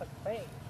fucking face.